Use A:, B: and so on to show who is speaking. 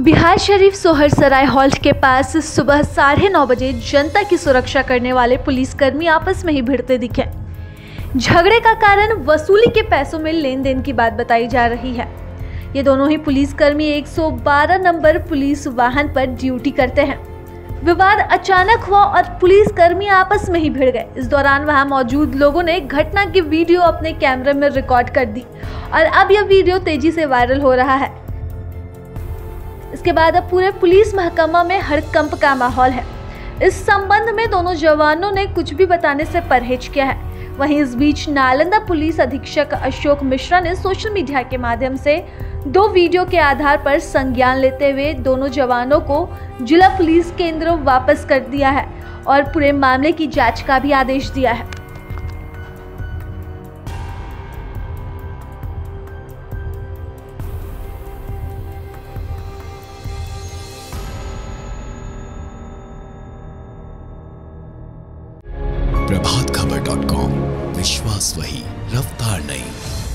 A: Bihar Sharif सोहरसराय halt के पास सुबह साढ़े नौ बजे जनता की सुरक्षा करने वाले पुलिसकर्मी आपस में ही भिड़ते दिखे। झगड़े का कारण वसूली के पैसों में लेन देन की बात बताई जा रही है। ये दोनों ही पुलिसकर्मी 112 नंबर पुलिस वाहन पर ड्यूटी करते हैं। विवाद अचानक हुआ और पुलिसकर्मी आपस में ही भिड़ गए। इस दौरान वहाँ मौजूद लोगों ने घटना की वीडियो अपने कैमरे में रिकॉर्ड कर दी और अब यह वीडियो तेज़ी से वायरल हो रहा है। इसके बाद अब पूरे पुलिस महकमा में हड़कंप का माहौल है। इस संबंध में दोनों जवानों ने कुछ भी बताने से परहेज किया है। वहीं इस बीच नालंदा पुलिस अधीक्षक अशोक मिश्रा ने सोशल मीडिया के माध्यम से दो वीडियो के आधार पर संज्ञान लेते हुए दोनों जवानों को जिला पुलिस केंद्र वापस कर दिया है और पूरे मामले की जाँच का भी आदेश दिया है।
B: प्रभात खबर डॉट कॉम, विश्वास वही, रफ्तार नहीं